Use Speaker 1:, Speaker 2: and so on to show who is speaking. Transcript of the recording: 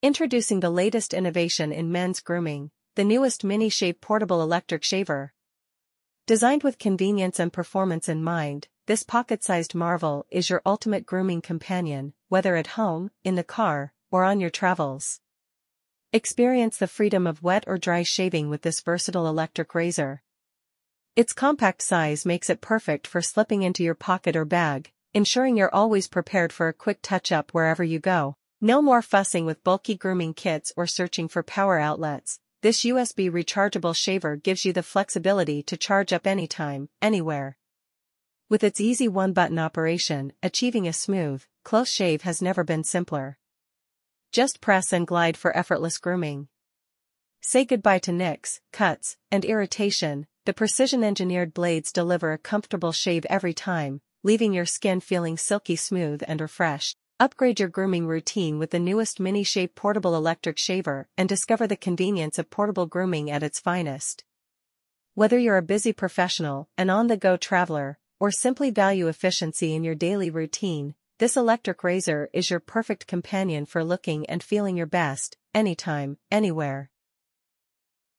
Speaker 1: Introducing the latest innovation in men's grooming, the newest Mini Shave Portable Electric Shaver. Designed with convenience and performance in mind, this pocket-sized marvel is your ultimate grooming companion, whether at home, in the car, or on your travels. Experience the freedom of wet or dry shaving with this versatile electric razor. Its compact size makes it perfect for slipping into your pocket or bag, ensuring you're always prepared for a quick touch-up wherever you go. No more fussing with bulky grooming kits or searching for power outlets. This USB rechargeable shaver gives you the flexibility to charge up anytime, anywhere. With its easy one-button operation, achieving a smooth, close shave has never been simpler. Just press and glide for effortless grooming. Say goodbye to nicks, cuts, and irritation, the precision-engineered blades deliver a comfortable shave every time, leaving your skin feeling silky smooth and refreshed. Upgrade your grooming routine with the newest Mini Shave Portable Electric Shaver and discover the convenience of portable grooming at its finest. Whether you're a busy professional, an on-the-go traveler, or simply value efficiency in your daily routine, this electric razor is your perfect companion for looking and feeling your best, anytime, anywhere.